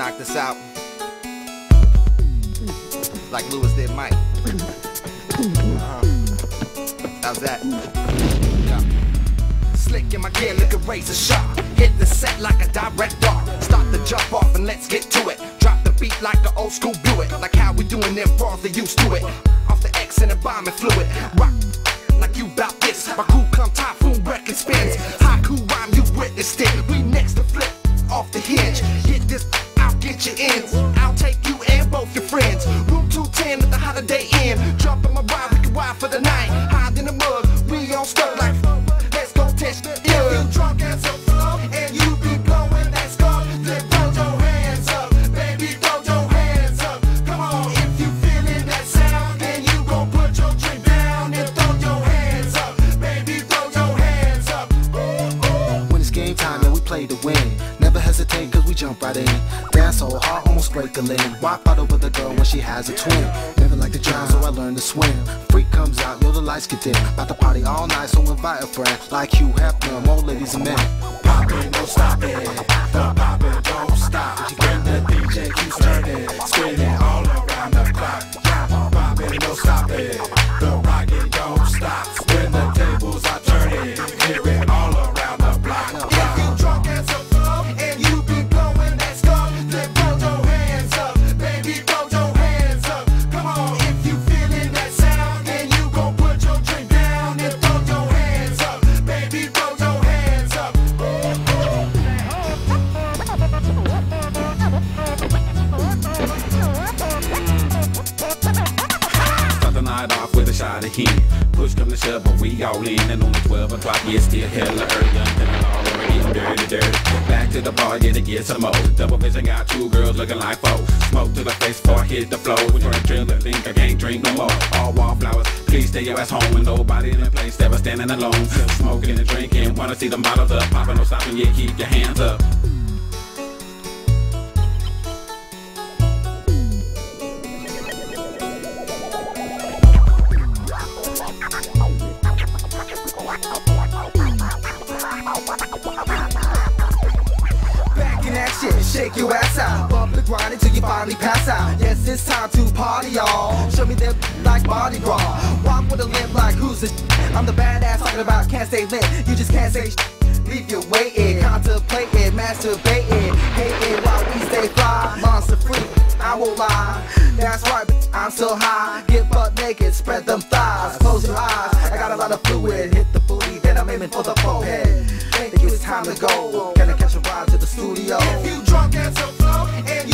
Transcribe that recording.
knock this out. Like Lewis did Mike. Uh-huh. How's that? Slick in my gear, looking razor sharp. Hit the set like a direct dart. Start the jump off and let's get to it. Drop the beat like an old school Buick. Like how we doing them bars, they used to it. Off the X and the bombing fluid. Rock like you bout this. My crew come typhoon record spins. Haiku rhyme, you witnessed it. We next to flip off the hinge. Get this, I'll get you in. I'll take you and both your friends. Room 210 at the Holiday Inn. Jump in my ride, we can ride for the night. Play to win. Never hesitate, cause we jump right in. Dance so hard, almost break a limb. Walk out over the girl when she has a twin. Never like to drown, so I learned to swim. Freak comes out, yo, the lights get dim. About to party all night, so invite a friend. Like Hugh Hefner, more ladies and men. Poppin', no stopping. The poppin' don't stop. When the DJ heat. Push come to shove, but we all in. And on the 12 o'clock, yeah, still hella early. I'm feeling already dirty, dirty. Back to the bar, yeah, to get some more. Double vision got two girls looking like foes. Smoke to the face before I hit the floor. We trying to drill and think I can't drink no more. All wallflowers, please stay your ass home. And nobody in the place ever standing alone. Still Smoking and drinking, wanna see them bottles up. Popping, no stopping, yeah, keep your hands up. That shake your ass out. Bump the grind until you finally pass out. Yes, it's time to party, y'all. Show me that like Mardi Gras. Walk with a limp like who's the I'm the badass talking about can't stay lit. You just can't say Leave you waiting, contemplating, masturbating, hating while we stay fly. Monster free, I won't lie. That's right, I'm so high. Get butt naked, spread them thighs, close your eyes. I got a lot of fluid, hit the booty, then I'm aiming for the forehead think it's time to go. Gotta catch a ride to the studio. If you drunk as a flow and